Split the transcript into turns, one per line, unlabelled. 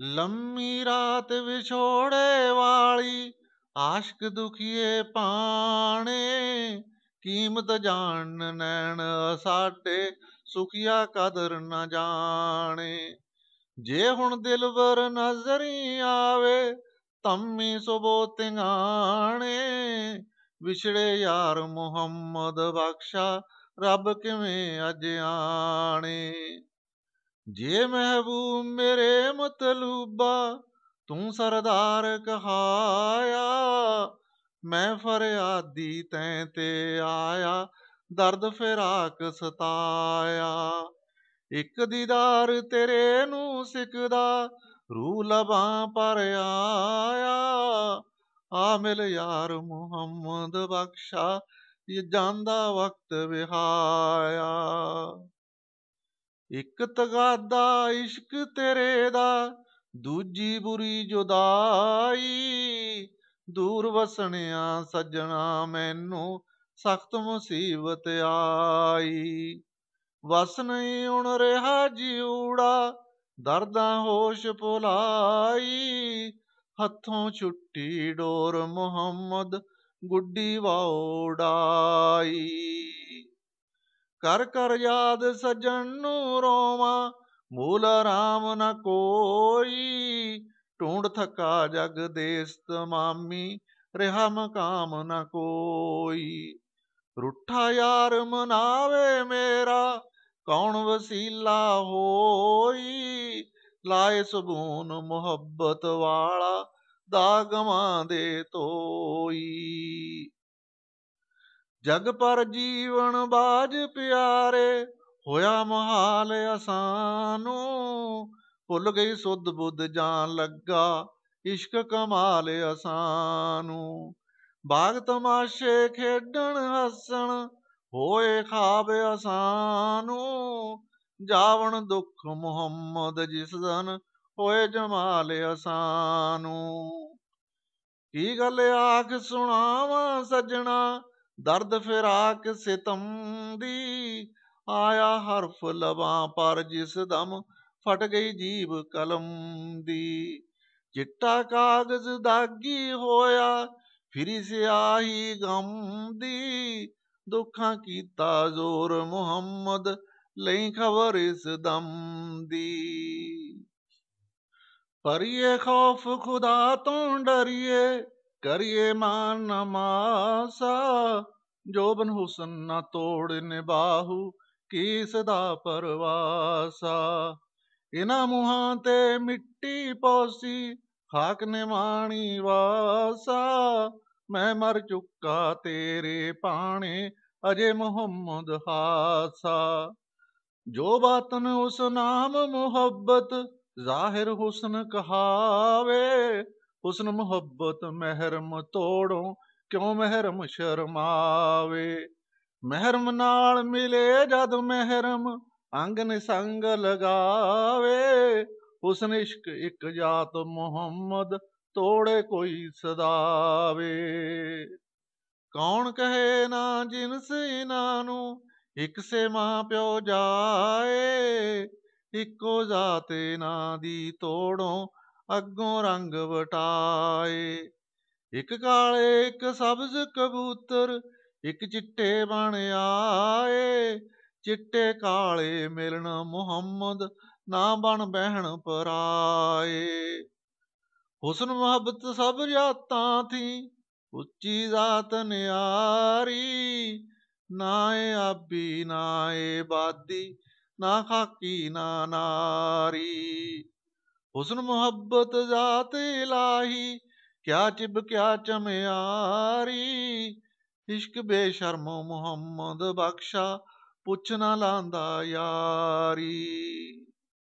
ਲੰਮੀ ਰਾਤ ਵਿਛੋੜੇ ਵਾਲੀ, ਆਸ਼ਕ ਦੁਖੀਏ ਪਾਣੇ। ਕੀਮਤ ਜਾਣ ਨੈਣ ਸਾਡੇ ਸੁਖੀਆ ਕਦਰ ਨਾ ਜਾਣੇ। ਜੇ ਹੁਣ ਦਿਲਵਰ ਨਜ਼ਰੀ ਆਵੇ, ਤੰਮੀ ਸੁਬੋ ਤਿੰਗਾਣੇ। ਵਿਛੜੇ ਯਾਰ ਮੁਹੰਮਦ ਬਖਸ਼ਾ, ਰੱਬ ਕਿਵੇਂ ਅਜ ਆਣੇ। ਜੇ ਮਹਿਬੂਬ ਮੇਰੇ ਮਤਲੂਬਾ ਤੂੰ ਸਰਦਾਰ ਕਹਾਇਆ, ਮੈਂ ਫਰਿਆਦੀ ਤੈਂ ਤੇ ਆਇਆ, ਦਰਦ ਫਿਰਾਕ ਸਤਾਇਆ। ਇੱਕ ਦੀਦਾਰ ਤੇਰੇ ਨੂੰ ਸਿੱਕਦਾ ਰੂਹ ਲਬਾਂ ਪਰ ਆਇਆ। ਆ ਮਿਲ ਯਾਰ ਮੁਹੰਮਦ ਬਖਸ਼ਾ, ਇਹ ਜਾਂਦਾ ਵਕਤ ਵਿਹਾਇਆ। ਇੱਕ ਤਗਾਦਾ ਇਸ਼ਕ ਤੇਰੇ ਦਾ, ਦੂਜੀ ਬੁਰੀ ਜੁਦਾਈ। ਦੂਰ ਵਸਣਿਆ ਸੱਜਣਾ ਮੈਨੂੰ ਸਖਤ ਮੁਸੀਬਤ ਆਈ। ਵਸ ਨਹੀਂ ਹੁਣ ਰਿਹਾ ਜਿਉੜਾ ਦਰਦਾਂ ਹੋਸ਼ ਭੁਲਾਈ। ਹੱਥੋਂ ਛੁੱਟੀ ਡੋਰ ਮੁਹੰਮਦ, ਗੁੱਡੀ ਵਾਉਡਾਈ ਕਰ ਕਰ ਯਾਦ ਸਜਣ ਨੂੰ ਰੋਵਾਂ, ਮੂਲ ਰਾਮ ਨ ਕੋਈ। ਢੂੰਡ ਥਕਾ ਜਗ ਦੇਸ ਤਮਾਮੀ ਰਿਹਾ ਮਕਾਮ ਨ ਕੋਈ। ਰੁੱਠਾ ਯਾਰ ਮਨਾਵੇ ਮੇਰਾ, ਕੌਣ ਵਸੀਲਾ ਹੋਈ? ਲਾਏ ਸਬੂਨ ਮੁਹੱਬਤ ਵਾਲਾ ਦਾਗਵਾਂ ਦੇ ਤੋਈ। ਜਗ ਪਰ ਜੀਵਨ ਬਾਜ ਪਿਆਰੇ, ਹੋਇਆ ਮਹਾਲ ਅਸਾਨੂੰ ਭੁੱਲ ਗਈ ਸੁਧ ਬੁੱਧ ਜਾਣ ਲੱਗਾ, ਇਸ਼ਕ ਕਮਾਲ ਅਸਾਨੂੰ ਬਾਗ ਤਮਾਸ਼ੇ ਖੇਡਣ ਹੱਸਣ, ਹੋਏ ਖਾਬ ਅਸਾਨੂੰ ਜਾਵਣ ਦੁੱਖ ਮੁਹੰਮਦ ਜਿਸ ਦਿਨ, ਹੋਏ ਜਮਾਲ ਅਸਾਨੂੰ ਕੀ ਗੱਲ ਆਖ ਸੁਣਾਵਾਂ ਸੱਜਣਾ ਦਰਦ ਫਿਰਾਕ ਸਿਤਮ ਦੀ, ਆਇਆ ਹਰਫ ਲਬਾਂ ਪਰ ਜਿਸ ਦਮ ਫਟ ਗਈ ਜੀਬ ਕਲਮ ਦੀ। ਚਿੱਟਾ ਕਾਗਜ਼ ਦਾਗੀ ਹੋਇਆ, ਫਿਰੀ ਸਿਆਹੀ ਗਮ ਦੀ। ਦੁੱਖਾਂ ਕੀਤਾ ਜ਼ੋਰ ਮੁਹੰਮਦ, ਲਈ ਖਬਰ ਇਸ ਦਮ ਦੀ। ਪਰਿਏ ਖੌਫ ਖੁਦਾ ਤੋਂ ਡਰੀਏ ਕਰੀਏ ਮਾਨ ਨਮਾਸਾ ਜੋਬਨ ਹੁਸਨ ਨਾ ਤੋੜ ਨਿਬਾਹੂ ਕੀਸ ਦਾ ਪਰਵਾਸਾ। ਇਨਾ ਮੁਹਾਂ ਤੇ ਮਿੱਟੀ ਪੋਸੀ, ਖਾਕ ਨੇ ਮਾਣੀ ਵਾਸਾ। ਮੈਂ ਮਰ ਚੁੱਕਾ ਤੇਰੇ ਪਾਣੇ, ਅਜੇ ਮੁਹੰਮਦ ਹਾਸਾ। ਜੋ ਬਾਤਨ ਉਸ ਨਾਮ ਮੁਹੱਬਤ, ਜ਼ਾਹਿਰ ਹੁਸਨ ਕਹਾਵੇ ਹੁਸਨ ਮੁਹੱਬਤ ਮਹਿਰਮ ਤੋੜੋ, ਕਿਉਂ ਮਹਿਰਮ ਸ਼ਰਮਾਵੇ? ਮਹਿਰਮ ਨਾਲ ਮਿਲੇ ਜਦ ਮਹਿਰਮ ਅੰਗ ਨਿਸੰਗ ਲਗਾਵੇ। ਹੁਸਨ ਇਸ਼ਕ ਇੱਕ ਜਾਤ ਮੁਹੰਮਦ ਤੋੜੇ ਕੋਈ ਸਦਾਵੇ। ਕੌਣ ਕਹੇ ਨਾ ਜਿਨਸ ਇਨਾਂ ਨੂੰ, ਇੱਕ ਸੇ ਮਾਂ ਪਿਓ ਜਾਏ। ਇੱਕੋ ਜਾਤ ਨਾ ਦੀ ਤੋੜੋ ਅੱਗੋਂ ਰੰਗ ਵਟਾਏ। ਇੱਕ ਕਾਲੇ, ਇੱਕ ਸਬਜ਼ ਕਬੂਤਰ, ਇੱਕ ਚਿੱਟੇ ਬਣ ਆਏ। ਚਿੱਟੇ ਕਾਲੇ ਮਿਲਣ ਮੁਹੰਮਦ, ਨਾ ਬਣ ਬਹਿਣ ਪਰਾਏ। ਹੁਸਨ ਮੁਹੱਬਤ ਸਭ ਜਾਤਾਂ ਥੀ, ਉੱਚੀ ਜ਼ਾਤ ਨਿਆਰੀ। ਨਾ ਏ ਆਬੀ, ਨਾ ਏ ਬਾਦੀ, ਨਾ ਖਾਕੀ, ਨਾ ਨਾਰੀ। ਹੁਸਨ ਮੁਹੱਬਤ ਜ਼ਾਤ ਇਲਾਹੀ, ਕਿਆ ਚਿਬ ਕਿਆ ਚਮਿਆਰੀ। ਇਸ਼ਕ, ਬੇਸ਼ਰਮ, ਮੁਹੰਮਦ ਬਖਸ਼ਾ, ਪੁੱਛ ਨਾ ਲਾਂਦਾ ਯਾਰੀ।